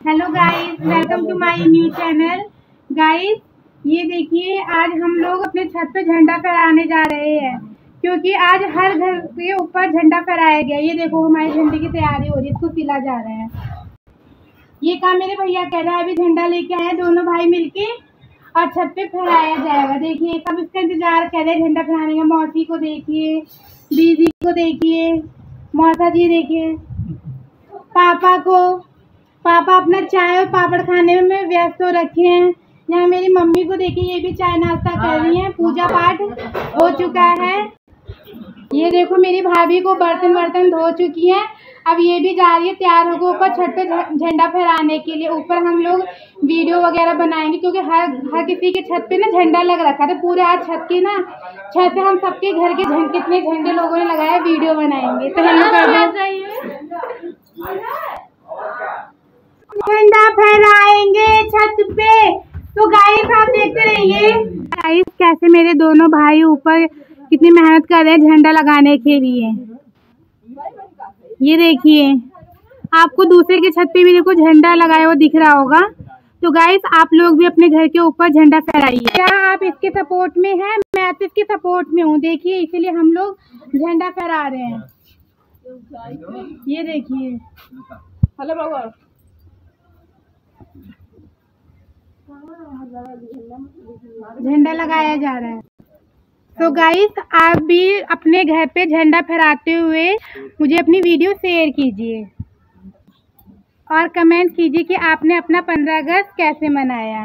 Hello guys welcome to my new channel guys ये देखिए, आज हम लोग अपने छत पे झंडा फहराने जा रहे हैं। क्योंकि आज हर घर के ऊपर झंडा फहराया गया ये देखो, हमारे झंडे की तैयारी हो रही है। इसको सिला जा रहा है। ये काम मेरे भैया कह रहा है। अभी झंडा लेके आए दोनों भाई मिलके और छत पे फहराया जाएगा। देखिए, सब इसका इंतज़ार कर रहे हैं झंडा फहराने का। मौसी को देखिए दीदी को देखिए, मौसा जी देखिए, पापा को पापा अपना चाय और पापड़ खाने में व्यस्त हो रखे हैं। यहाँ मेरी मम्मी को देखिए ये भी चाय नाश्ता कर रही हैं। पूजा पाठ हो चुका है। ये देखो मेरी भाभी को बर्तन वर्तन धो चुकी हैं। अब ये भी जा रही है तैयार होकर ऊपर छत पे झंडा फहराने के लिए। ऊपर हम लोग वीडियो वगैरह बनाएँगे क्योंकि हर हर किसी के छत पे ना झंडा लग रखा था। पूरे आज छत के ना छत पे हम सबके घर के झंड कितने झंडे लोगों ने लगाया वीडियो बनाएँगे। तो कर दो झंडा फहराएँगे छत पे। तो गाइस आप देखते रहिए। गाइस कैसे मेरे दोनों भाई ऊपर कितनी मेहनत कर रहे हैं झंडा लगाने के लिए। ये देखिए आपको दूसरे के छत पे भी देखो झंडा लगाया हुआ दिख रहा होगा। तो गाइस आप लोग भी अपने घर के ऊपर झंडा फहराइए। क्या आप इसके सपोर्ट में हैं? मैं तो इसके सपोर्ट में हूँ। देखिए इसीलिए हम लोग झंडा फहरा रहे हैं। ये देखिए। हेलो बाबा। झंडा लगाया जा रहा है। तो गाइस आप भी अपने घर पे झंडा फहराते हुए मुझे अपनी वीडियो शेयर कीजिए। और कमेंट कीजिए कि आपने अपना पंद्रह अगस्त कैसे मनाया।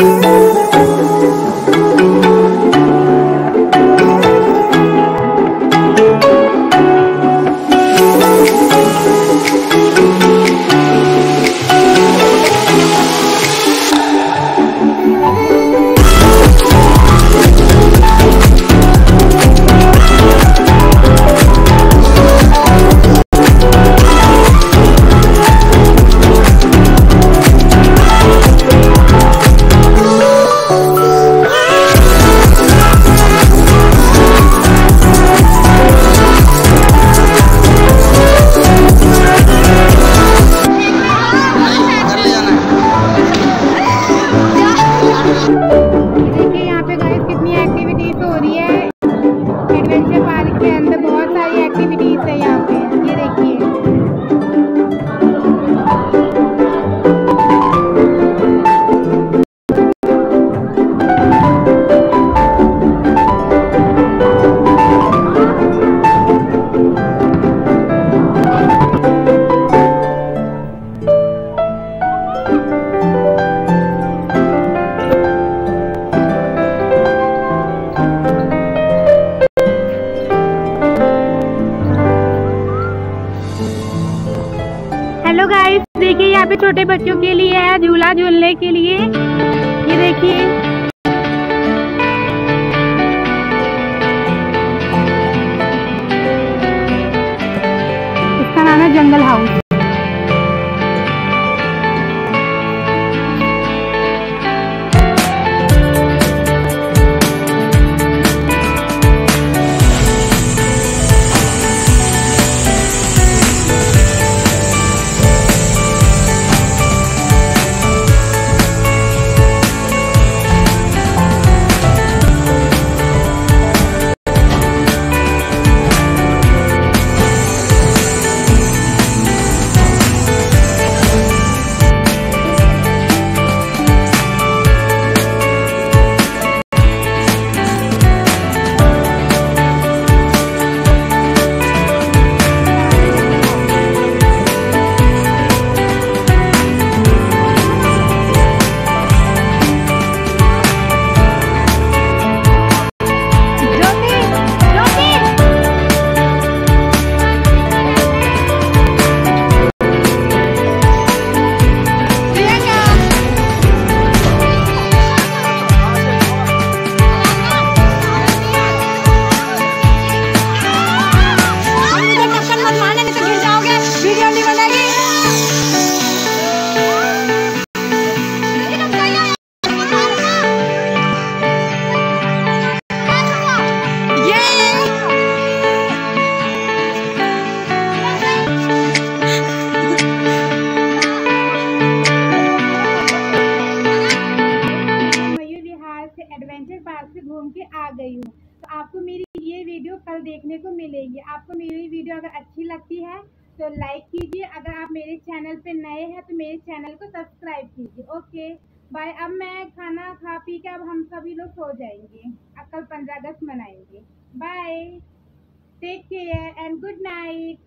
Ooh. देखिए देखिए गाइस देखिए यहाँ पे छोटे बच्चों के लिए है, झूला झूलने के लिए। ये देखिए। घूम के आ गई हूँ। तो आपको मेरी ये वीडियो कल देखने को मिलेगी। आपको मेरी वीडियो अगर अच्छी लगती है तो लाइक कीजिए। अगर आप मेरे चैनल पे नए हैं तो मेरे चैनल को सब्सक्राइब कीजिए। ओके बाय अब मैं खाना खा पी के अब हम सभी लोग सो जाएँगे। अब कल पंद्रह अगस्त मनाएँगे। Bye take care and good night